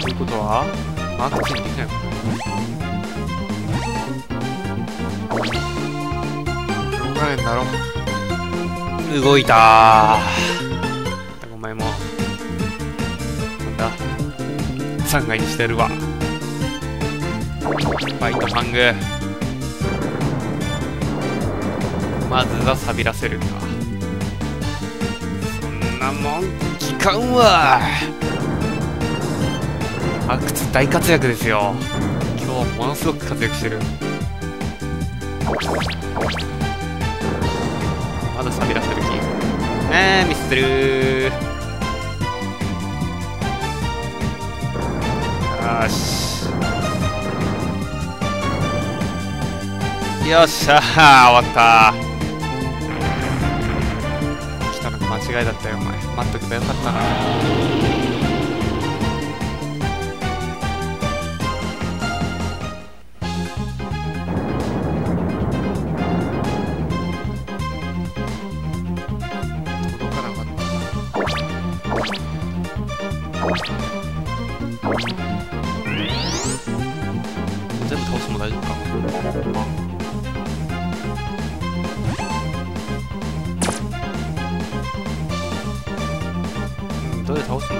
ということはマーク2にできないもんねしょうがないんだろ動いた。お前もなんだ3階にしてるわ。バイトハング。まずは錆びらせるか。そんなもん期間は阿久津大活躍ですよ。今日はものすごく活躍してる。まだ錆びらせる気。えー、ミスってる。よし。よっしゃー終わった来たの間違いだったよお前。待っとけばよかったな。しても大丈夫かうんどれ倒して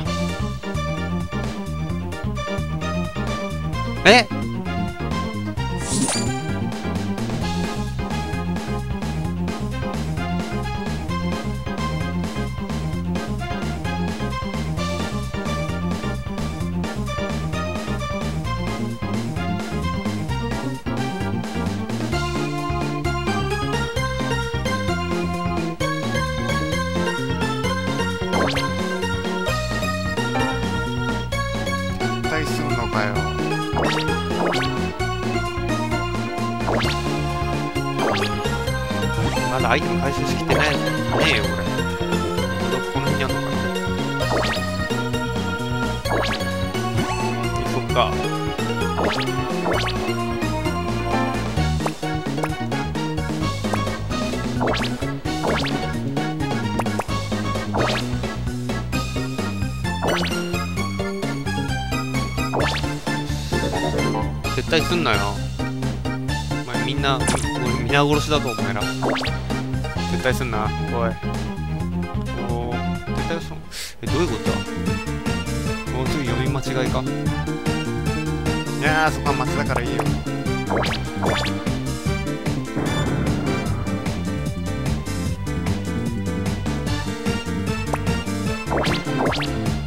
もかよ。まだアイテム回収しきってないねえよ俺どこの辺にあんのか。なそっか。すんなよ。お前みんな俺皆殺しだぞお前ら絶対すんな。おい。おー絶対そう。えどういうことだ？もうすぐ読み間違いか。いやーそこは松だからいいよ。打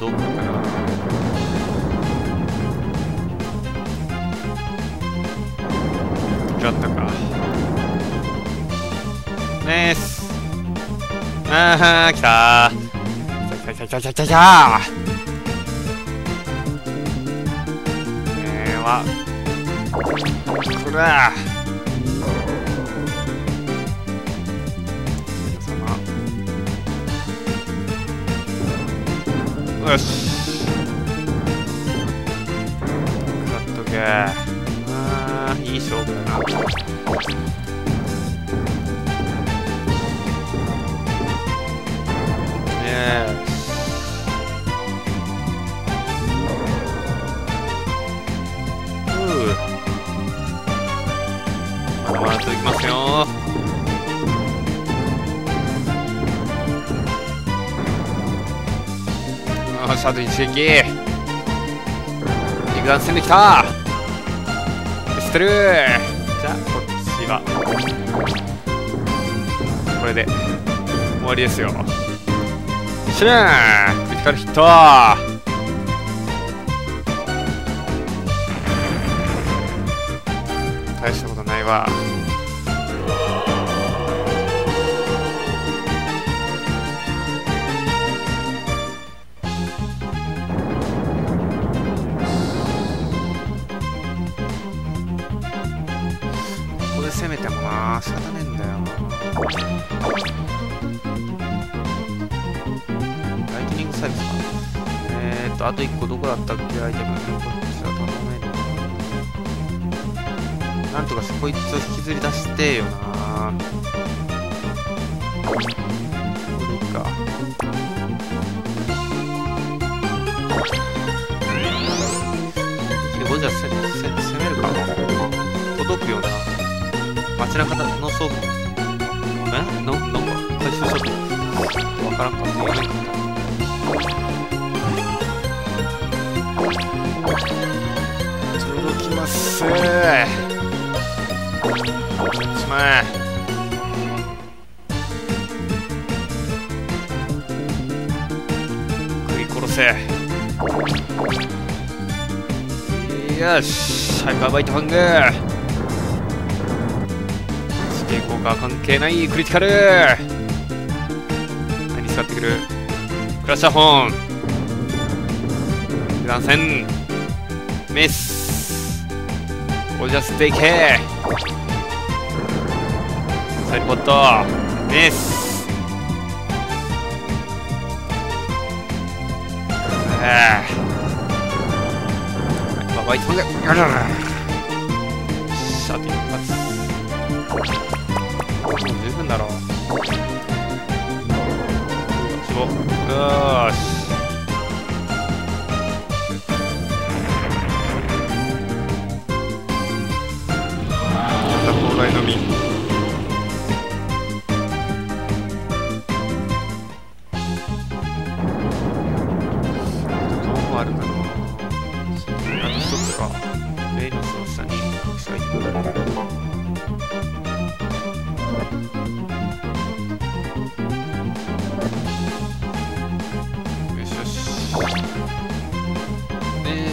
どうか。なだった。かねーすあー来た。ー来た。来た。来た。来た。来た。えーはこらよし。食らっとけ。まあいい勝負だな。ねえ。まだまだ続きますよ。あーあと一撃。肉弾戦できた。捨てるじゃあこっちは。これで。終わりですよ。シュークリティカルヒット。大したことないわ。ライトニングサイズかえ？ーっとあと1個どこだったっけアイテムこっちは頼めるなんとか？こいつを引きずり出してよなこれかでこれじゃせせ攻めるか届くよな街中の倉庫えななんか回収しとわからんかった。言えなかった。届きます。しまえ食い殺せ。よしハイパーバイトハング。地形効果は関係ないクリティカル。何使ってくる？クラッシャーホーン。油断戦ミス。オージャステイケサイポットミス。ああバイトハングあらら。さて一発。もう十分だろう。よし。なんだ砲台のみ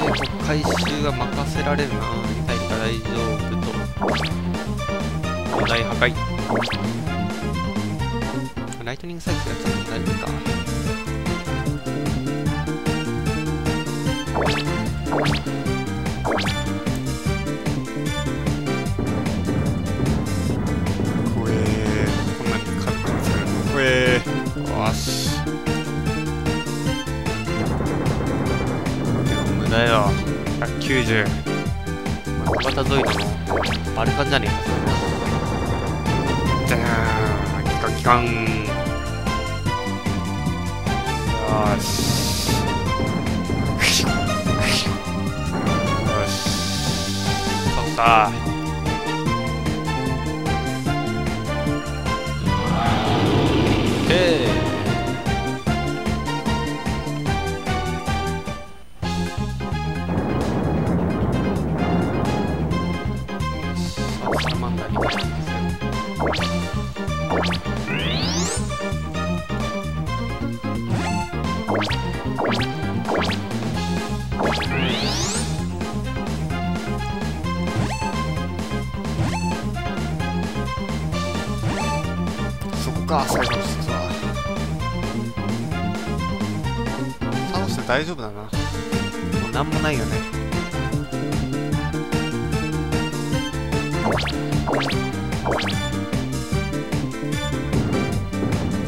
でこう回収が任せられるな。痛いか大丈夫と。問題破壊。ライトニングサイクルやったら大丈夫か。まあ小型ゾイドのバルカンじゃねえか。じゃーん。キカキカン。よし。よし。取ったか。最後の一つはサノスで大丈夫だな。もうなんもないよね。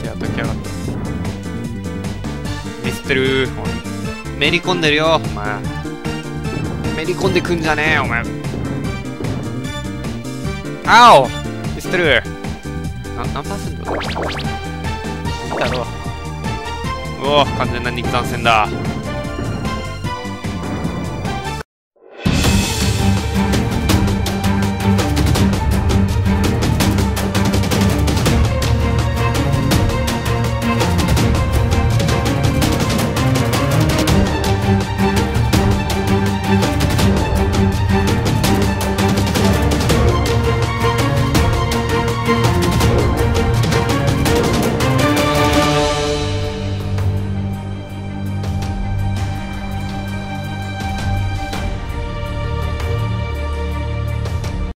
やっときやがったミスってる。めり込んでるよ。お前。めり込んでくんじゃねえお前。あおミスってるな何パーセントだ？ろうおお完全な肉弾戦だ